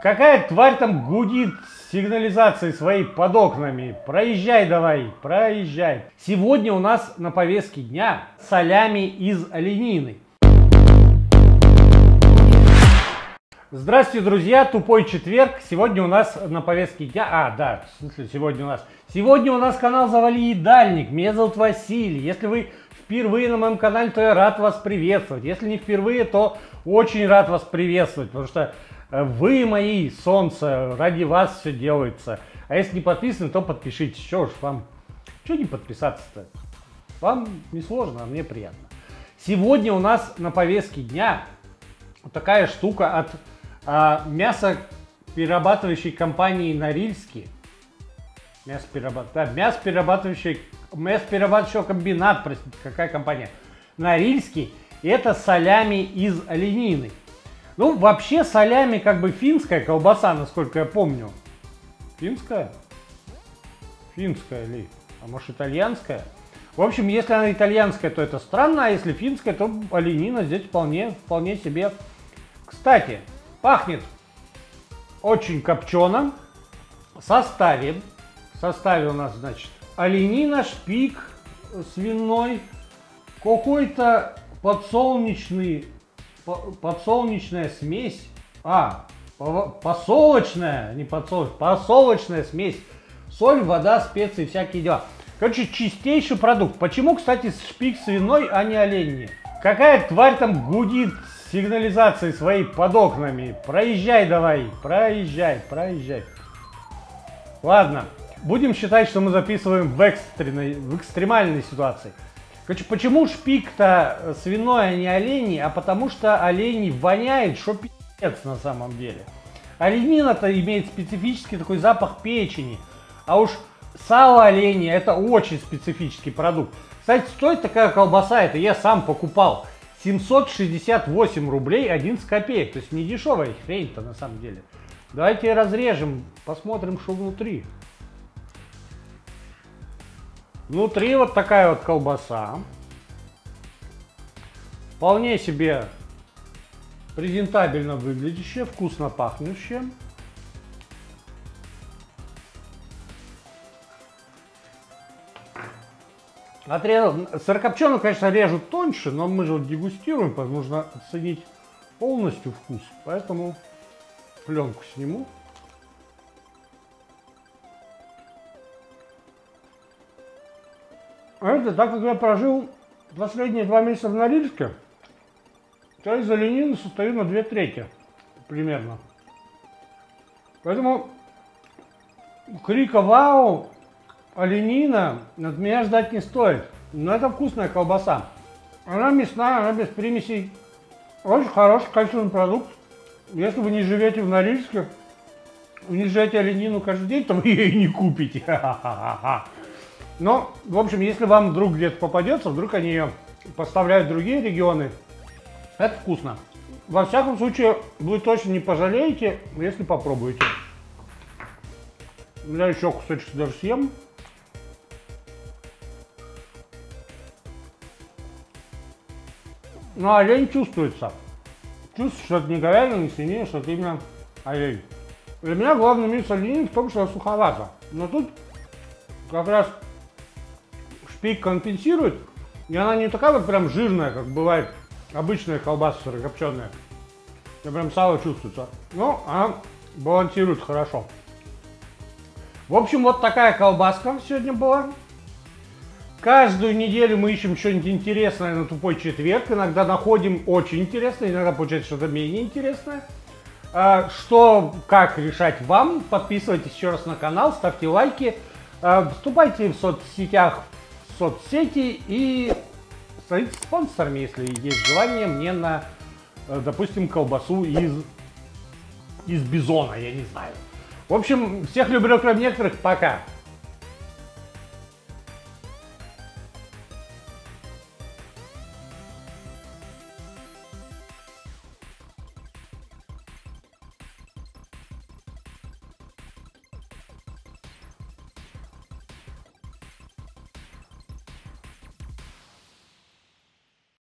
Какая тварь там гудит сигнализацией своей под окнами? Проезжай давай, проезжай. Сегодня у нас на повестке дня солями из оленины. Здравствуйте, друзья! Тупой четверг. Сегодня у нас на повестке дня... А, да, в смысле, сегодня у нас... Сегодня у нас канал Завали Едальник. Меня зовут Василий. Если вы впервые на моем канале, то я рад вас приветствовать. Если не впервые, то очень рад вас приветствовать, потому что вы мои солнце, ради вас все делается. А если не подписаны, то подпишитесь. Что ж вам, что не подписаться-то? Вам не сложно, а мне приятно. Сегодня у нас на повестке дня такая штука от а, мясоперерабатывающей компании Норильский. Мясоперерабатывающий, да, мясоперерабатывающий, мясоперерабатывающий комбинат, простите, какая компания? Норильский. Это солями из оленины. Ну, вообще солями как бы финская колбаса, насколько я помню. Финская? Финская ли? А может итальянская? В общем, если она итальянская, то это странно, а если финская, то оленина здесь вполне, вполне себе. Кстати, пахнет очень копченым. В составе, в составе у нас, значит, оленина, шпик свиной, какой-то подсолнечный подсолнечная смесь. А, посолочная, не подсолнечная, посолочная смесь. Соль, вода, специи, всякие дела. Короче, чистейший продукт. Почему, кстати, шпик свиной, а не оленьи? Какая тварь там гудит сигнализацией своей под окнами? Проезжай давай, проезжай, проезжай. Ладно, будем считать, что мы записываем в, экстренной, в экстремальной ситуации. Короче, почему шпик-то свиной, а не оленей? А потому что оленей воняет, что пи***ц на самом деле. Оленина-то имеет специфический такой запах печени. А уж сало оленя это очень специфический продукт. Кстати, стоит такая колбаса, это я сам покупал. 768 рублей 11 копеек. То есть не дешевая хрень-то на самом деле. Давайте разрежем, посмотрим, что внутри. Внутри вот такая вот колбаса. Вполне себе презентабельно выглядящая, вкусно пахнущая. Отрезал. Сырокопченую, конечно, режут тоньше, но мы же вот дегустируем, нужно оценить полностью вкус. Поэтому пленку сниму. Это так как я прожил последние два месяца в Норильске, то из оленины состою на две трети примерно. Поэтому крика «Вау!» оленина от меня ждать не стоит. Но это вкусная колбаса. Она мясная, она без примесей. Очень хороший качественный продукт. Если вы не живете в Норильске, живете оленину каждый день, то вы ее и не купите. Но, в общем, если вам вдруг где-то попадется, вдруг они ее поставляют в другие регионы, это вкусно. Во всяком случае, вы точно не пожалеете, если попробуете. Я еще кусочек даже съем. Но олень чувствуется. Чувствуется, что это не говядина, не свинина, что это именно олень. Для меня главный минус оленины в том, что она суховата. Но тут как раз шпик компенсирует, и она не такая вот прям жирная, как бывает обычная колбаса сырокопченая. И прям сало чувствуется. Но она балансирует хорошо. В общем, вот такая колбаска сегодня была. Каждую неделю мы ищем что-нибудь интересное на тупой четверг. Иногда находим очень интересное, иногда получается что-то менее интересное. А, что, как решать вам. Подписывайтесь еще раз на канал, ставьте лайки. А, вступайте в соцсетях соцсети и становитесь спонсорами, если есть желание мне на, э, допустим, колбасу из, из бизона, я не знаю. В общем, всех люблю, кроме некоторых, пока.